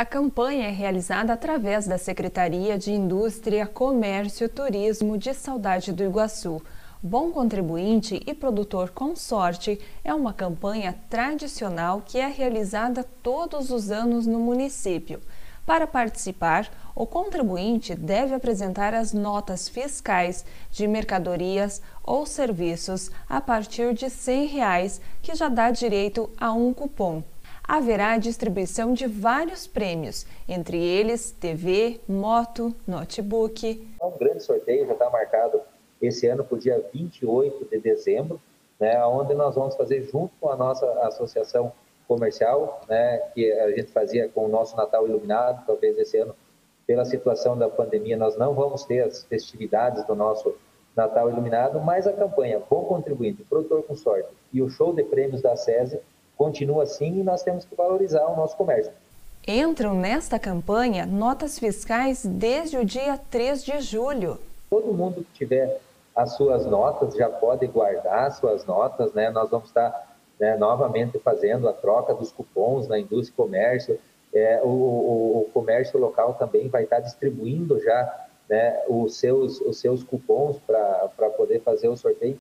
A campanha é realizada através da Secretaria de Indústria, Comércio e Turismo de Saudade do Iguaçu. Bom Contribuinte e Produtor com Sorte é uma campanha tradicional que é realizada todos os anos no município. Para participar, o contribuinte deve apresentar as notas fiscais de mercadorias ou serviços a partir de 100 reais, que já dá direito a um cupom haverá a distribuição de vários prêmios, entre eles TV, moto, notebook. Um grande sorteio já está marcado esse ano para o dia 28 de dezembro, né, onde nós vamos fazer junto com a nossa associação comercial, né, que a gente fazia com o nosso Natal Iluminado, talvez esse ano, pela situação da pandemia, nós não vamos ter as festividades do nosso Natal Iluminado, mas a campanha Bom Contribuinte, Produtor com Sorte e o show de prêmios da SESI continua assim e nós temos que valorizar o nosso comércio. Entram nesta campanha notas fiscais desde o dia 3 de julho. Todo mundo que tiver as suas notas já pode guardar as suas notas, né? Nós vamos estar né, novamente fazendo a troca dos cupons na indústria e comércio. É, o, o, o, comércio local também vai estar distribuindo já né, os, seus, os seus cupons para poder fazer o sorteio.